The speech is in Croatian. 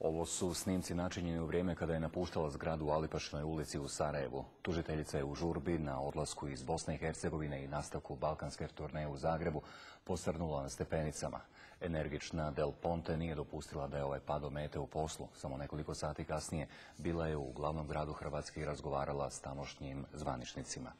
Ovo su snimci načinjeni u vrijeme kada je napuštala zgradu u Alipašnoj ulici u Sarajevu. Tužiteljica je u žurbi na odlasku iz Bosne i Hercegovine i nastavku balkanske turneje u Zagrebu posrnula na stepenicama. Energična Del Ponte nije dopustila da je ovaj pad omete u poslu. Samo nekoliko sati kasnije bila je u glavnom gradu Hrvatske i razgovarala s tamošnjim zvaničnicima.